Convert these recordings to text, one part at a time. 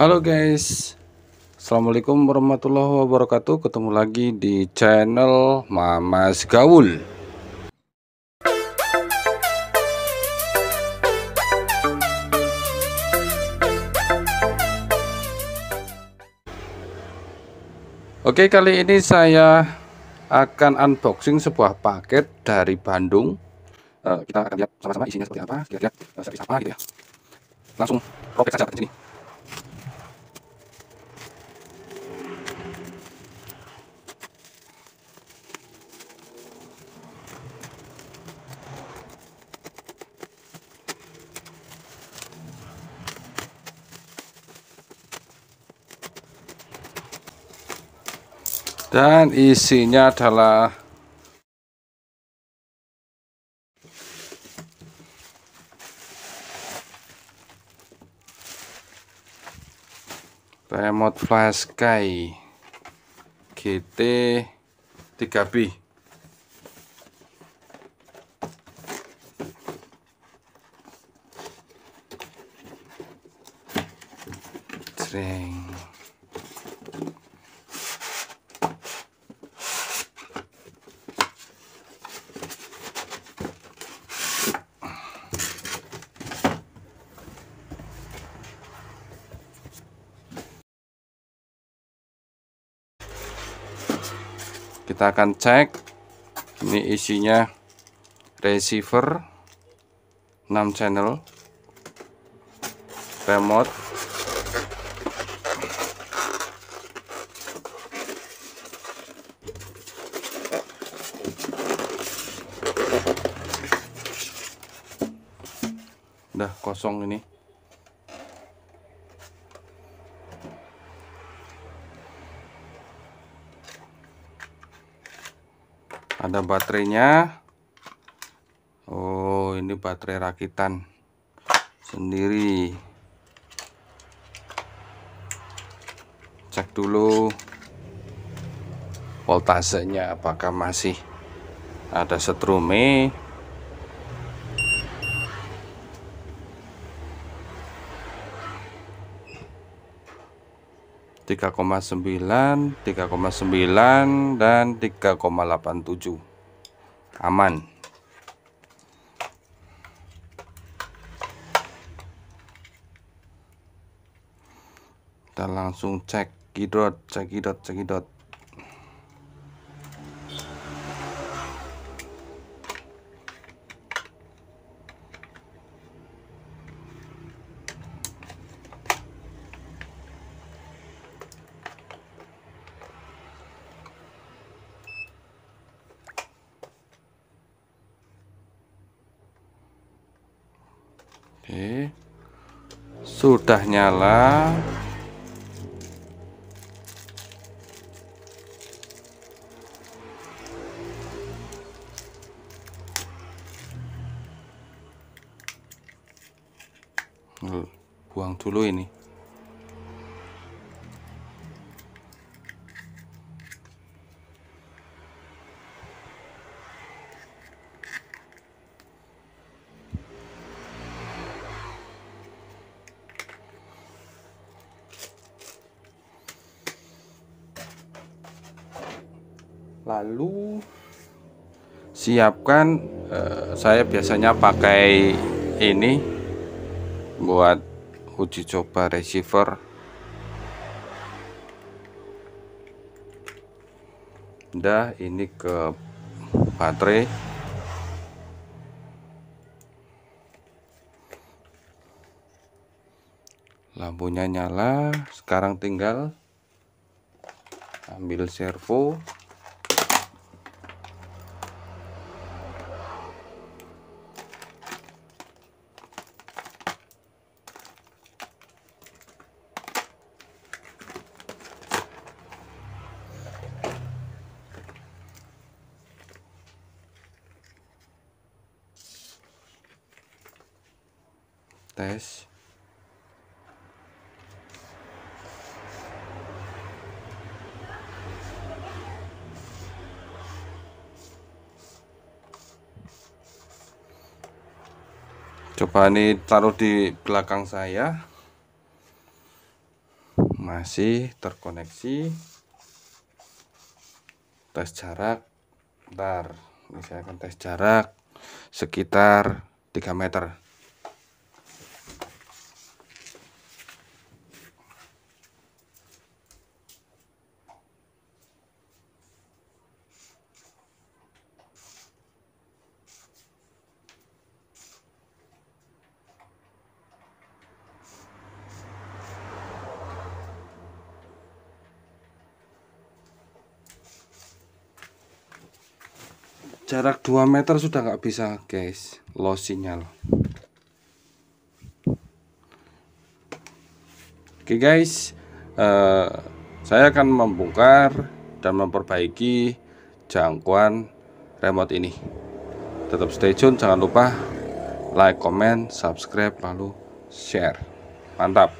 Halo guys. Assalamualaikum warahmatullahi wabarakatuh. Ketemu lagi di channel Mamas Gaul. Oke kali ini saya akan unboxing sebuah paket dari Bandung. Uh, Kita akan lihat sama-sama isinya seperti apa Lihat-lihat uh, servis apa gitu ya. Langsung robek saja di sini dan isinya adalah remote flash sky GT 3B kita akan cek. Ini isinya receiver 6 channel remote. Udah kosong ini ada baterainya. Oh ini baterai rakitan sendiri. Cek dulu voltasenya apakah masih ada setrume 3,9 3,9 dan 3,87 aman. Kita langsung cek kidot cek kidot cek kidot Oke. Sudah nyala. Buang dulu ini. lalu siapkan eh, saya biasanya pakai ini buat uji coba receiver. Udah ini ke baterai. Lampunya nyala sekarang tinggal ambil servo tes. Coba ini taruh di belakang saya. Masih terkoneksi. Tes jarak. Ntar ini saya akan tes jarak sekitar 3 meter jarak 2 meter sudah nggak bisa guys. Low sinyal oke guys. Uh, saya akan membongkar dan memperbaiki jangkauan remote ini. Tetap stay tune jangan lupa like comment subscribe lalu share. Mantap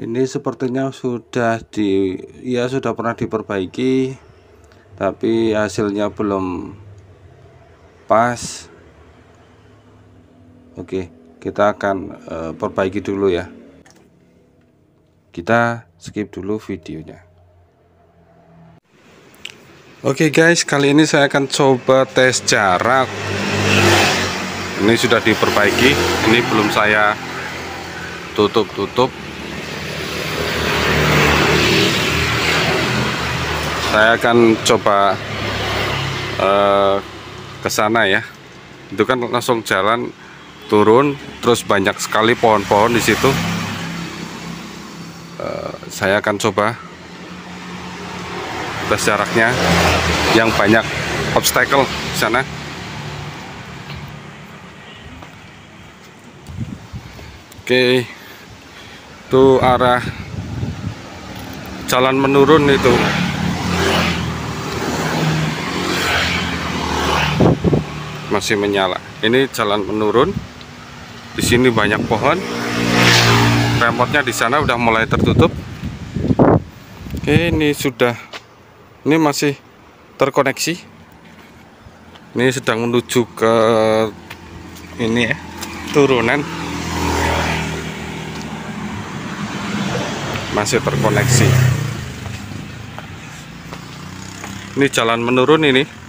ini sepertinya sudah di ya sudah pernah diperbaiki tapi hasilnya belum pas. Oke kita akan uh, perbaiki dulu ya. Kita skip dulu videonya. Oke guys kali ini saya akan coba tes jarak. Ini sudah diperbaiki ini belum saya tutup-tutup saya akan coba uh, ke sana ya. Itu kan langsung jalan turun terus banyak sekali pohon-pohon di situ. Uh, saya akan coba tes jaraknya. Yang banyak obstacle di sana. Oke itu arah jalan menurun itu masih menyala. Ini jalan menurun. Di sini banyak pohon. Remote di sana udah mulai tertutup. Oke ini sudah ini masih terkoneksi. Ini sedang menuju ke ini ya turunan. Masih terkoneksi. Ini jalan menurun ini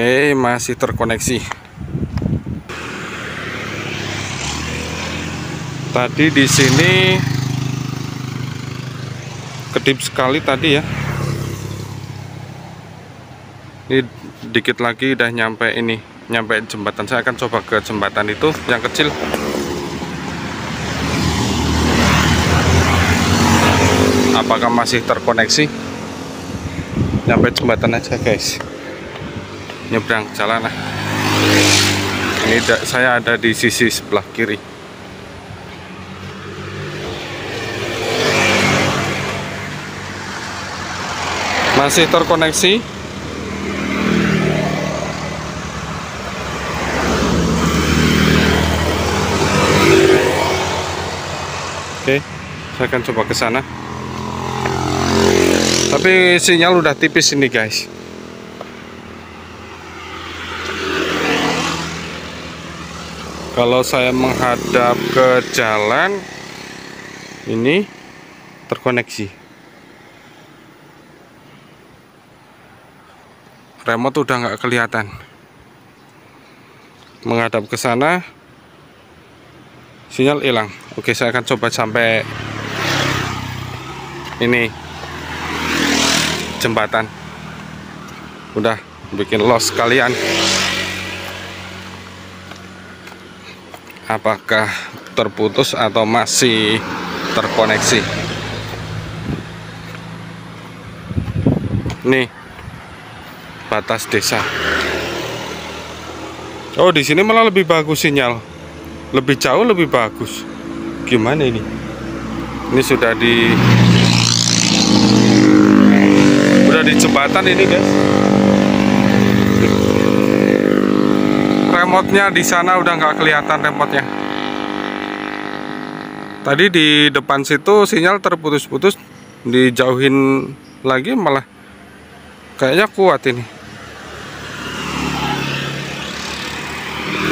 Oke, masih terkoneksi. Tadi di sini kedip sekali tadi ya. Ini dikit lagi udah nyampe ini, nyampe jembatan. Saya akan coba ke jembatan itu yang kecil. Apakah masih terkoneksi? Nyampe jembatan aja, guys nyebrang jalan lah. Ini saya ada di sisi sebelah kiri. Masih terkoneksi? Oke saya akan coba ke sana. Tapi sinyal udah tipis ini guys kalau saya menghadap ke jalan ini terkoneksi. Remote udah nggak kelihatan. Menghadap ke sana sinyal hilang. Oke saya akan coba sampai ini jembatan. Udah bikin los kalian apakah terputus atau masih terkoneksi? Nih batas desa. Oh di sini malah lebih bagus sinyal. Lebih jauh lebih bagus. Gimana ini? Ini sudah di udah di jembatan ini guys remotenya di sana udah nggak kelihatan remotenya tadi di depan situ sinyal terputus-putus dijauhin lagi malah kayaknya kuat ini.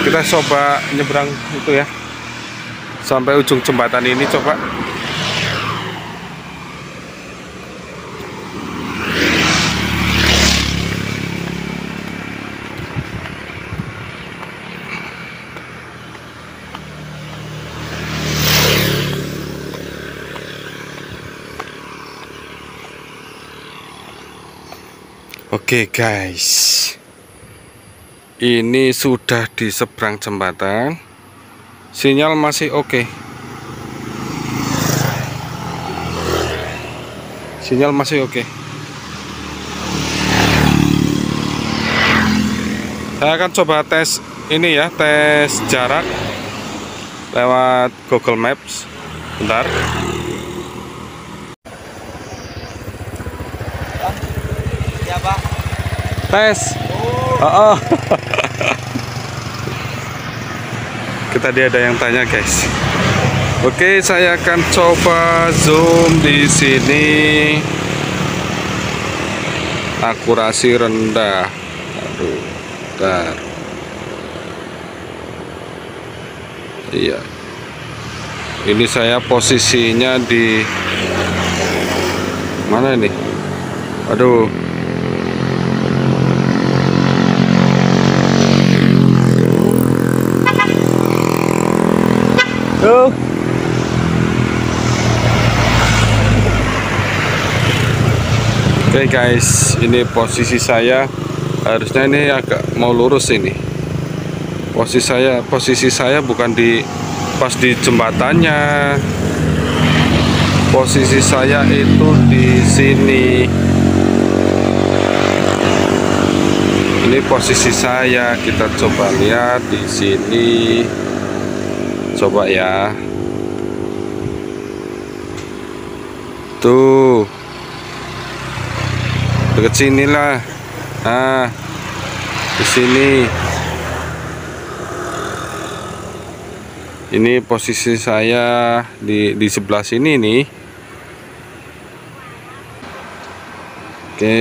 Kita coba nyebrang itu ya sampai ujung jembatan ini coba Oke guys. Ini sudah di seberang jembatan. Sinyal masih oke. Sinyal masih oke. Saya akan coba tes ini ya Tes jarak Lewat Google Maps. Bentar tes. Oh, oh. kita dia ada yang tanya guys. Oke saya akan coba zoom di sini. Akurasi rendah. Aduh bentar. Iya. Ini saya posisinya di mana ini? Aduh Oke okay guys, ini posisi saya harusnya ini agak mau lurus ini. Posisi saya, posisi saya bukan di pas di jembatannya. Posisi saya itu di sini. Ini posisi saya, kita coba lihat di sini coba ya. Tuh. Deket sini lah. Nah di sini. Ini posisi saya di di sebelah sini nih. Oke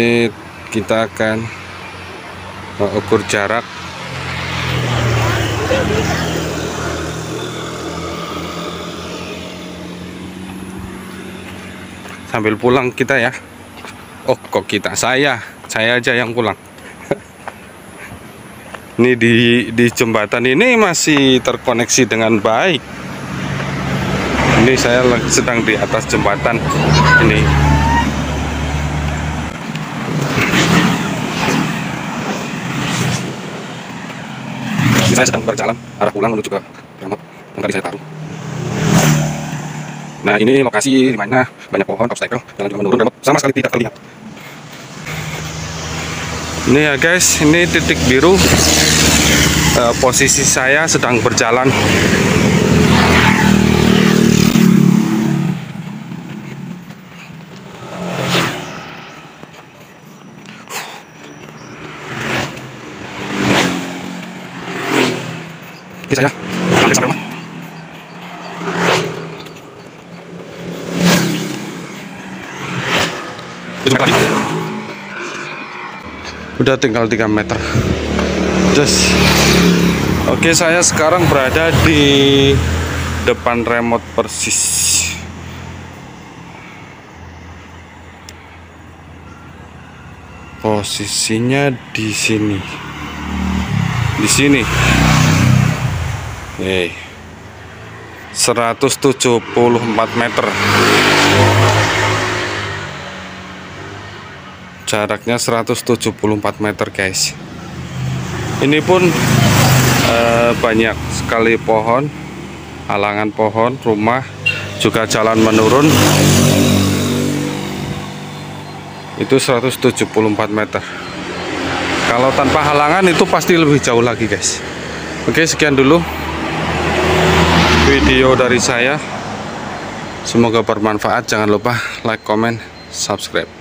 kita akan mengukur jarak sambil pulang kita ya. Oh kok kita? Saya saya aja yang pulang. Ini di di jembatan ini masih terkoneksi dengan baik. Ini saya sedang di atas jembatan ini. Saya sedang berjalan arah pulang menuju ke yang tadi saya taruh Nah ini lokasi di mana banyak pohon, obstacle, jalan juga menurun, sama sekali tidak terlihat. Ini ya guys, ini titik biru. Uh, posisi saya sedang berjalan. Oke saya, sampai sampai rumah. Udah tinggal 3 meter. Just oke saya sekarang berada di depan remote persis. Posisinya di sini. Di sini. Nih. 174 meter jaraknya 174 meter guys. Ini pun eh, banyak sekali pohon halangan pohon rumah juga jalan menurun. Itu 174 meter. Kalau tanpa halangan itu pasti lebih jauh lagi guys. Oke sekian dulu video dari saya. Semoga bermanfaat. Jangan lupa like comment subscribe